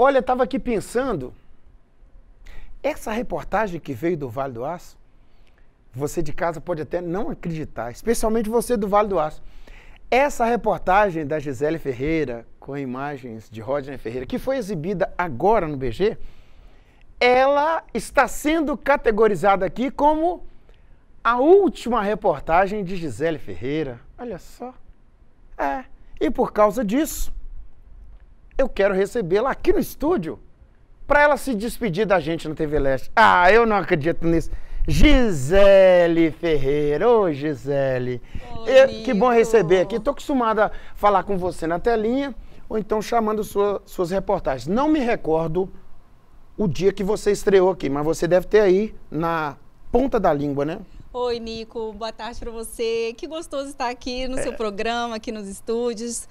Olha, estava aqui pensando, essa reportagem que veio do Vale do Aço, você de casa pode até não acreditar, especialmente você do Vale do Aço. Essa reportagem da Gisele Ferreira, com imagens de Rodney Ferreira, que foi exibida agora no BG, ela está sendo categorizada aqui como a última reportagem de Gisele Ferreira. Olha só. É. E por causa disso, eu quero recebê-la aqui no estúdio para ela se despedir da gente no TV Leste. Ah, eu não acredito nisso. Gisele Ferreira, ô Gisele. Oi, Eu- que bom receber aqui. Estou acostumada a falar com você na telinha ou então chamando sua- suas reportagens. Não me recordo o dia que você estreou aqui, mas você deve ter aí na ponta da língua, né? Oi, Nico. Boa tarde para você. Que gostoso estar aqui no É. seu programa, aqui nos estúdios.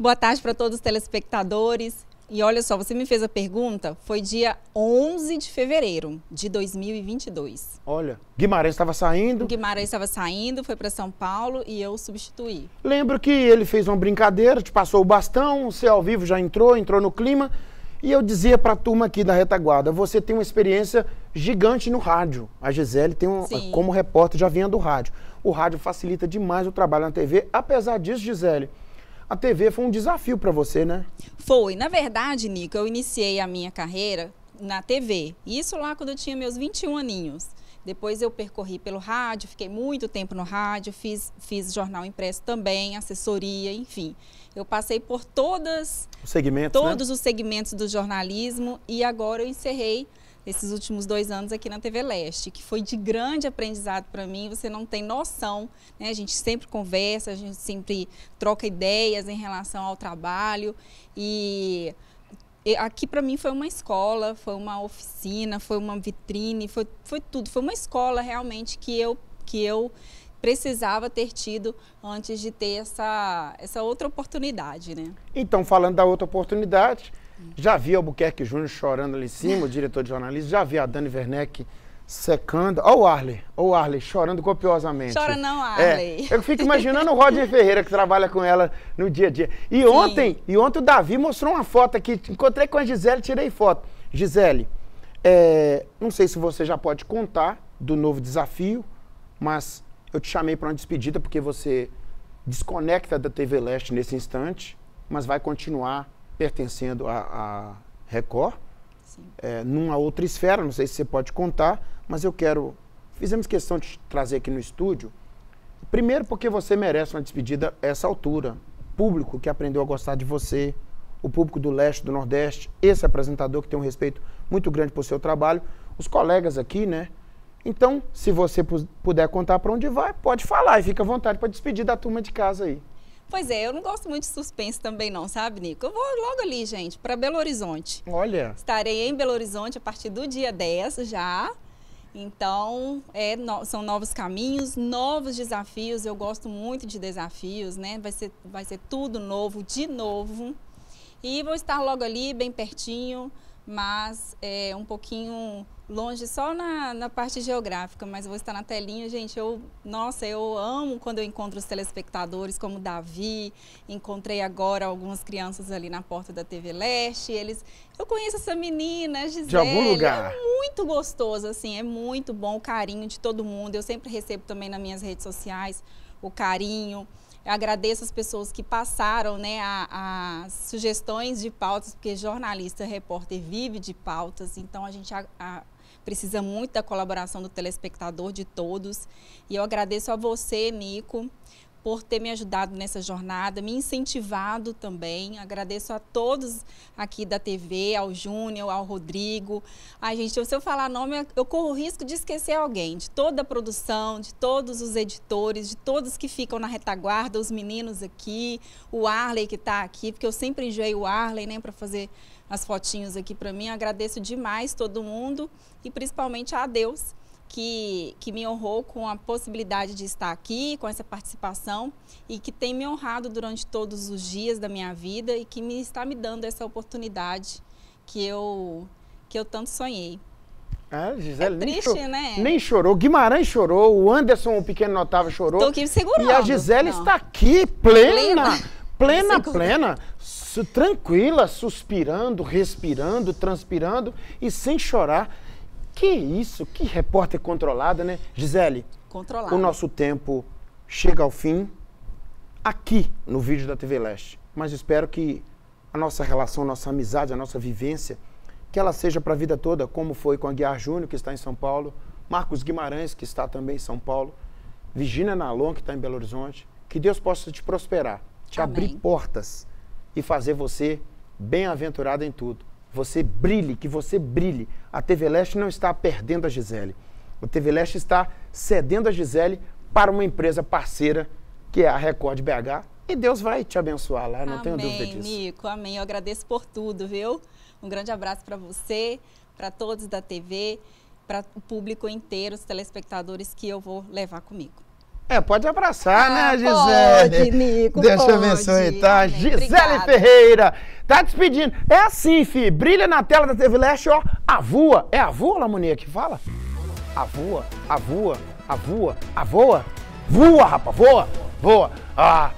Boa tarde para todos os telespectadores. E olha só, você me fez a pergunta, foi dia 11 de fevereiro de 2022. Olha, Guimarães estava saindo. Guimarães estava saindo, foi para São Paulo e eu substituí. Lembro que ele fez uma brincadeira, te passou o bastão, você ao vivo já entrou, entrou no clima. E eu dizia para a turma aqui da retaguarda, você tem uma experiência gigante no rádio. A Gisele tem um, Sim. como repórter já vinha do rádio. O rádio facilita demais o trabalho na TV. Apesar disso, Gisele, a TV foi um desafio para você, né? Foi. Na verdade, Nico, eu iniciei a minha carreira na TV. Isso lá quando eu tinha meus 21 aninhos. Depois eu percorri pelo rádio, fiquei muito tempo no rádio, fiz, fiz jornal impresso também, assessoria, enfim. Eu passei por todas, Os segmentos, né? todos os segmentos do jornalismo e agora eu encerrei esses últimos dois anos aqui na TV Leste, que foi de grande aprendizado para mim. Você não tem noção, né? A gente sempre conversa, a gente sempre troca ideias em relação ao trabalho e aqui para mim foi uma escola, foi uma oficina, foi uma vitrine, foi, foi tudo, foi uma escola realmente que eu que eu precisava ter tido antes de ter essa essa outra oportunidade, né? Então, falando da outra oportunidade, já vi Albuquerque Júnior chorando ali em cima, o diretor de jornalismo, já vi a Dani Werneck secando. Olha o Arley, olha o Arley chorando copiosamente. Chora não, É, Arley. eu fico imaginando o Rodney Ferreira que trabalha com ela no dia a dia. E ontem, e ontem o Davi mostrou uma foto aqui, encontrei com a Gisele, tirei foto. Gisele, é, não sei se você já pode contar do novo desafio, mas eu te chamei para uma despedida porque você desconecta da TV Leste nesse instante, mas vai continuar pertencendo a, a Record, é, numa outra esfera, não sei se você pode contar, mas eu quero. Fizemos questão de trazer aqui no estúdio. Primeiro, porque você merece uma despedida a essa altura. Público que aprendeu a gostar de você, o público do leste, do nordeste, esse apresentador que tem um respeito muito grande por seu trabalho, os colegas aqui, né? Então, se você pu- puder contar para onde vai, pode falar e fica à vontade para despedir da turma de casa aí. Pois é, eu não gosto muito de suspense também não, sabe, Nico? Eu vou logo ali, gente, para Belo Horizonte. Olha, Estarei em Belo Horizonte a partir do dia 10 já. Então, é, no- são novos caminhos, novos desafios. Eu gosto muito de desafios, né? Vai ser, vai ser tudo novo, de novo. E vou estar logo ali, bem pertinho, mas é um pouquinho longe só na, na parte geográfica, mas eu vou estar na telinha, gente. Eu, nossa, eu amo quando eu encontro os telespectadores, como Davi. Encontrei agora algumas crianças ali na porta da TV Leste. Eles, eu conheço essa menina, Gisele. algum lugar. É muito gostoso, assim, é muito bom o carinho de todo mundo. Eu sempre recebo também nas minhas redes sociais o carinho. Eu agradeço as pessoas que passaram né, a- as sugestões de pautas, porque jornalista, repórter vive de pautas, então a gente a- a- precisa muito da colaboração do telespectador, de todos. E eu agradeço a você, Nico, por ter me ajudado nessa jornada, me incentivado também. Agradeço a todos aqui da TV, ao Júnior, ao Rodrigo. Ai, gente, se eu falar nome, eu corro o risco de esquecer alguém, de toda a produção, de todos os editores, de todos que ficam na retaguarda, os meninos aqui, o Arley que está aqui, porque eu sempre enjoei o Arley, né, para fazer as fotinhos aqui para mim. Agradeço demais todo mundo e principalmente a Deus que, que me honrou com a possibilidade de estar aqui, com essa participação e que tem me honrado durante todos os dias da minha vida e que me está me dando essa oportunidade que eu, que eu tanto sonhei. a Gisele É nem, triste, cho- né? nem chorou. Guimarães chorou, o Anderson, o pequeno notável, chorou. Estou aqui segurando. E a Gisele Não. está aqui, plena, Plena. plena, plena, Su tranquila, suspirando, respirando, transpirando e sem chorar. Que isso, que repórter controlada, né? Gisele, Controlado. o nosso tempo chega ao fim aqui no vídeo da TV Leste. Mas espero que a nossa relação, a nossa amizade, a nossa vivência, que ela seja para a vida toda, como foi com a Guiar Júnior, que está em São Paulo, Marcos Guimarães, que está também em São Paulo, Virginia Nalon, que está em Belo Horizonte. Que Deus possa te prosperar, te Amém. abrir portas e fazer você bem-aventurado em tudo. Você brilhe, que você brilhe. A TV Leste não está perdendo a Gisele. O TV Leste está cedendo a Gisele para uma empresa parceira, que é a Record BH. E Deus vai te abençoar lá, não amém, tenho dúvida disso. Nico, amém. Eu agradeço por tudo, viu? Um grande abraço para você, para todos da TV, para o público inteiro, os telespectadores que eu vou levar comigo. É, pode abraçar, Ah, né, Gisele? pode, Nico, Deus te pode. abençoe, tá? Amém. Gisele Obrigada. Ferreira, tá despedindo. É assim, fi, brilha na tela da TV Leste, ó, avua. É avua, Lamonia, que fala? Avua, avua, avua, avoa. Voa, rapaz, voa, voa. Ah,